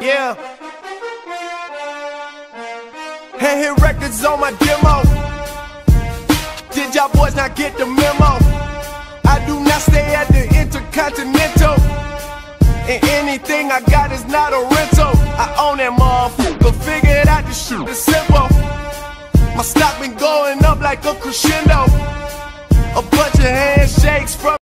Yeah. And hit records on my demo. Did y'all boys not get the memo? I do not stay at the Intercontinental. And anything I got is not a rental. I own that motherfucker. Figure it out, this shit is simple. My stock been going up like a crescendo. A bunch of handshakes from